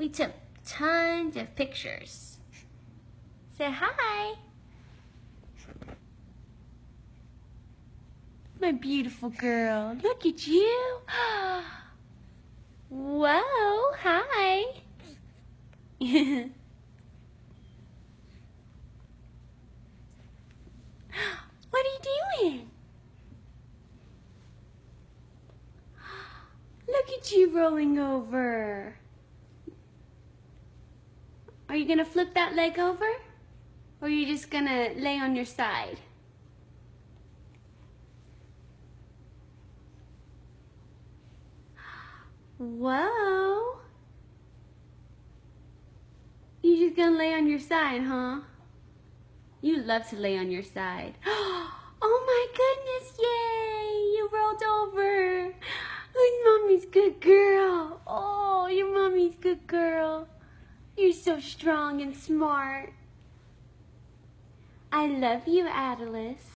We took tons of pictures. Say hi. My beautiful girl. Look at you. Whoa, hi. what are you doing? Look at you rolling over. Are you gonna flip that leg over? Or are you just gonna lay on your side? Whoa. You just gonna lay on your side, huh? You love to lay on your side. Oh, You're so strong and smart. I love you, Atlas.